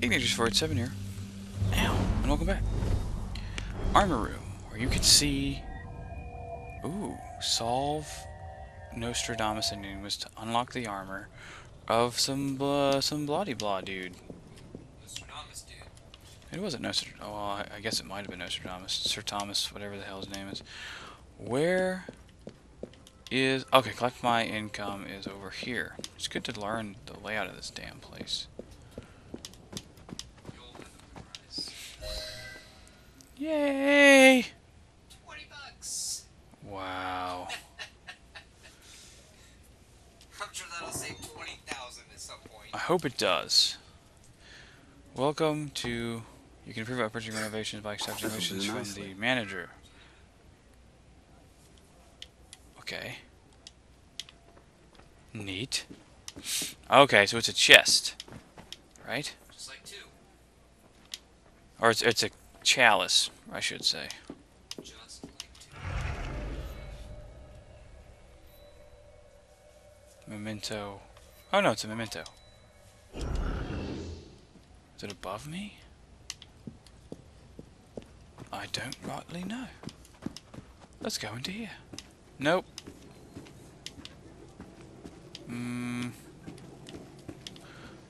Ignatius 487 here. Ow, and welcome back. Armor room, where you can see... Ooh, solve Nostradamus enigmas to unlock the armor of some uh, some bloody blah dude. Nostradamus, dude. It wasn't Nostradamus. Oh, well, I, I guess it might have been Nostradamus. Sir Thomas, whatever the hell his name is. Where is... Okay, collect my income is over here. It's good to learn the layout of this damn place. Yay! 20 bucks! Wow. I'm sure that'll save 20,000 at some point. I hope it does. Welcome to... You can improve our purchasing renovations by accepting That missions from the manager. Okay. Neat. Okay, so it's a chest. Right? Just like two. Or it's, it's a chalice, I should say. Just like two. Memento. Oh no, it's a memento. Is it above me? I don't rightly know. Let's go into here. Nope. Hmm.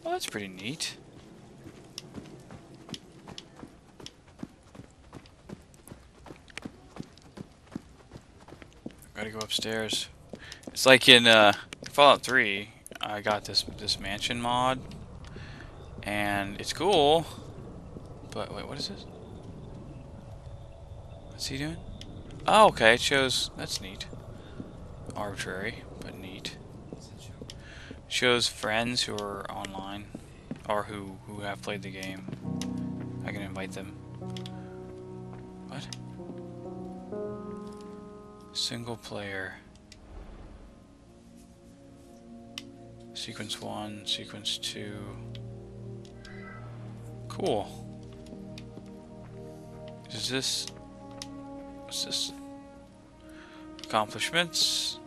Well, that's pretty neat. Gotta go upstairs. It's like in uh, Fallout 3, I got this this mansion mod, and it's cool. But wait, what is this? What's he doing? Oh, okay. It shows. That's neat. Arbitrary, but neat. What's that show? Shows friends who are online, or who who have played the game. I can invite them. What? Single player. Sequence 1, Sequence 2. Cool. Is this... What's this? Accomplishments.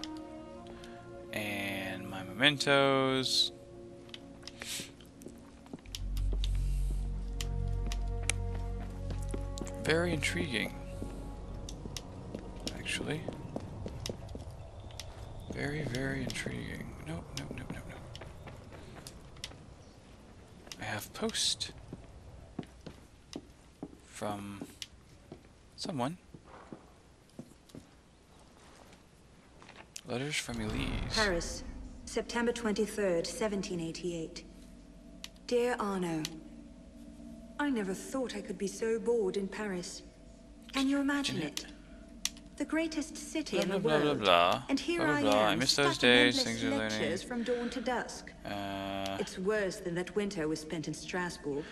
Mementos. Very intriguing. Actually. Very, very intriguing. Nope, nope, nope, nope, nope. I have post from someone. Letters from Elise. Paris, September 23rd, 1788. Dear Arno, I never thought I could be so bored in Paris. Can you imagine it? The greatest city Blah, in blah, the blah, blah, world. blah. And here Blah, blah, I am, I miss those in days. Things are lectures from dawn to dusk. Uh, It's worse than that winter we spent in Strasbourg.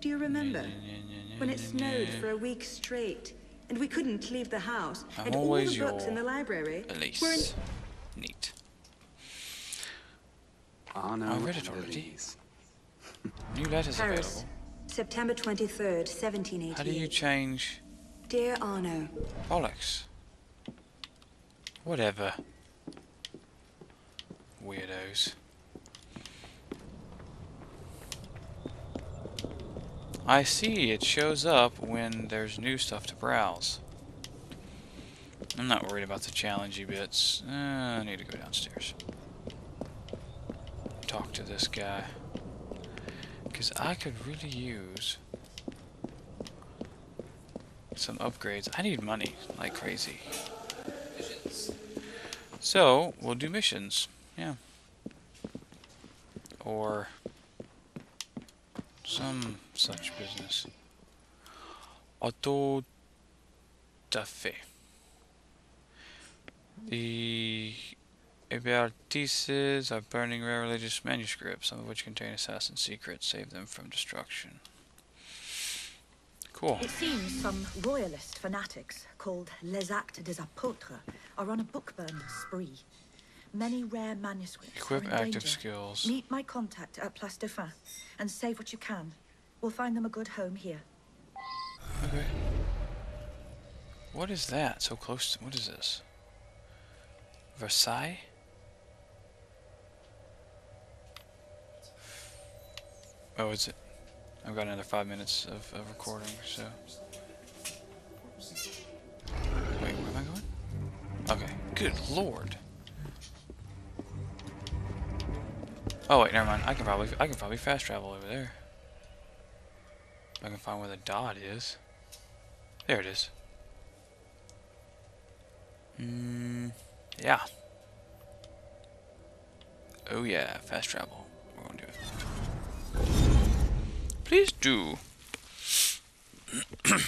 Do you remember? When it snowed for a week straight, and we couldn't leave the house, I'm and all the books in the library Elise. were in Neat. Arno I read it and already. Elise. New letters Paris, available. September 23rd, 1780. How do you change Dear Arno, bollocks? Whatever. Weirdos. I see, it shows up when there's new stuff to browse. I'm not worried about the challengey bits. Uh, I need to go downstairs. Talk to this guy. Because I could really use some upgrades. I need money like crazy. So, we'll do missions. Yeah. Or some such business. Auto da fe. The Ebertices are burning rare religious manuscripts, some of which contain assassin secrets. Save them from destruction. Cool. It seems some royalist fanatics called Les Actes des Apôtres are on a book burning spree. Many rare manuscripts Equip active danger. skills. Meet my contact at Place Dauphin and save what you can. We'll find them a good home here. Okay. What is that? So close to. What is this? Versailles? Oh, is it? I've got another five minutes of, of recording, so. Wait, where am I going? Okay. Good lord. Oh wait, never mind. I can probably I can probably fast travel over there. I can find where the dot is. There it is. Hmm. Yeah. Oh yeah, fast travel. Please do.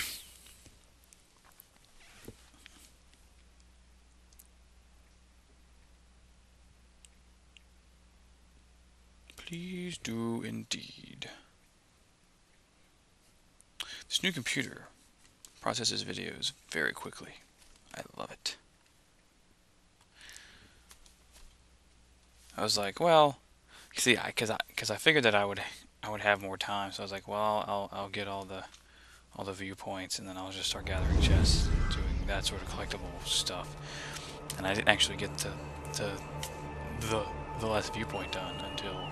Please do indeed. This new computer processes videos very quickly. I love it. I was like, well, see, because I because I, figured that I would I would have more time, so I was like, well, I'll I'll get all the all the viewpoints, and then I'll just start gathering chests, doing that sort of collectible stuff. And I didn't actually get to to the the last viewpoint done until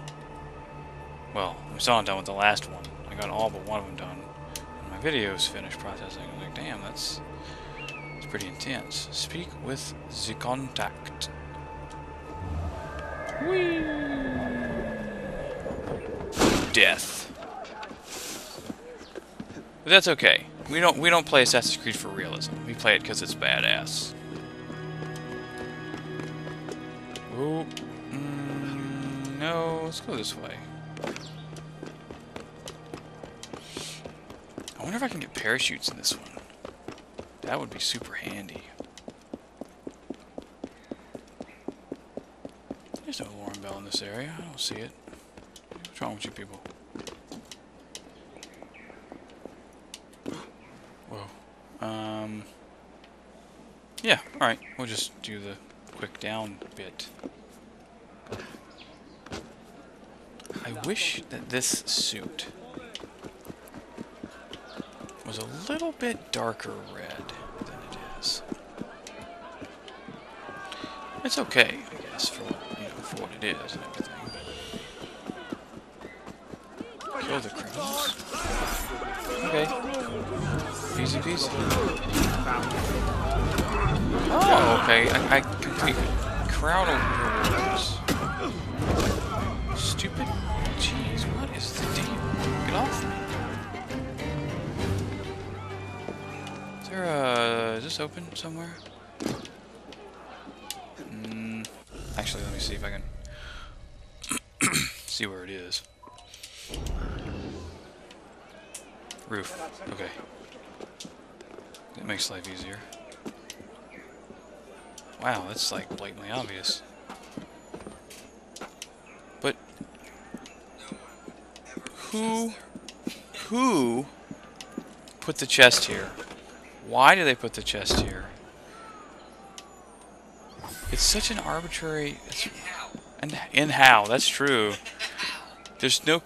well, I'm still not done with the last one. I got all but one of them done. And my video's finished processing. I'm like, damn, that's, it's pretty intense. Speak with the contact. Whee! Death. But that's okay. We don't we don't play Assassin's Creed for realism. We play it because it's badass. Oh, mm, no, let's go this way. I wonder if I can get parachutes in this one. That would be super handy. There's no alarm bell in this area. I don't see it. What's wrong with you people? Whoa. Um. Yeah, alright. We'll just do the quick down bit. I wish that this suit was a little bit darker red than it is. It's okay, I guess, for you know, for what it is the criminals. Okay. Easy peasy. Oh, okay. I, I complete crowd rewards. Stupid. Jeez, what is the deal? Get off me. Is there a... Is this open somewhere? Mm, actually, let me see if I can... see where it is. Roof. Okay. That makes life easier. Wow, that's like blatantly obvious. But who who put the chest here? Why do they put the chest here? It's such an arbitrary and in how, that's true. There's no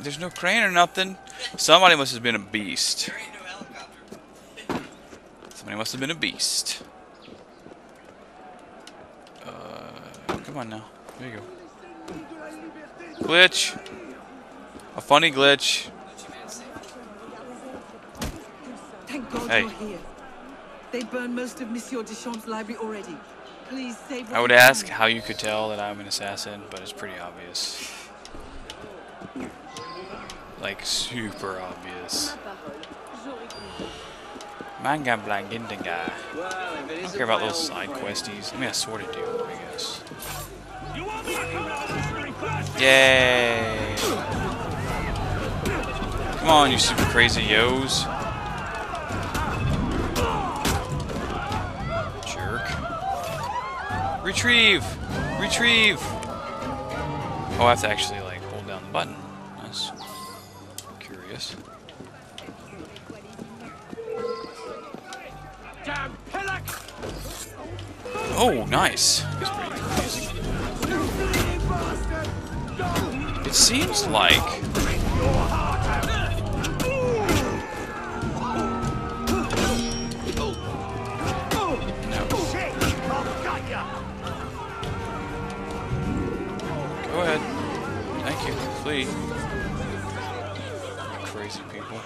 there's no crane or nothing. Somebody must have been a beast. There ain't no helicopter. Somebody must have been a beast. Uh, come on now. There you go. Glitch. A funny glitch. Thank God Hey. you're here. They burned most of Monsieur Deschamps' library already. Please save I would ask how you could tell that I'm an assassin, but it's pretty obvious. Like, super obvious. Mm. Manga Blangindiga. I don't care about those side questies. I mean, I sort of do, I guess. Yay! Come on, you super crazy yos. Jerk. Retrieve! Retrieve! Oh, I have to actually, Oh, nice. It seems like... Go ahead. Thank you. Flee. crazy people.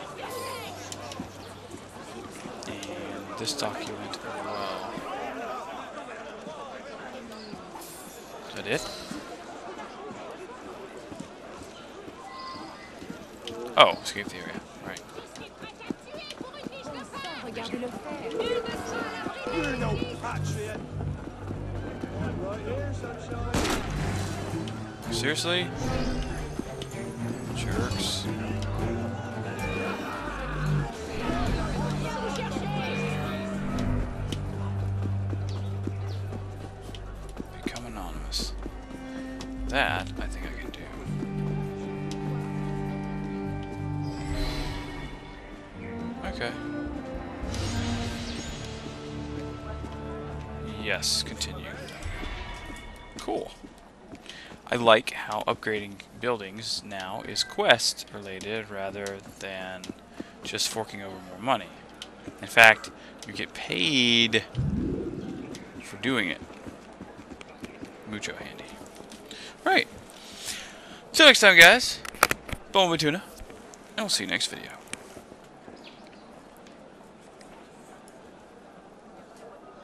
And this document as well. Is Oh, escape the area. Right. Seriously? Jerks. Anonymous. That, I think I can do. Okay. Yes, continue. Cool. I like how upgrading buildings now is quest related rather than just forking over more money. In fact, you get paid for doing it. Mucho handy. Right. Till next time, guys. Bone with tuna. And we'll see you next video.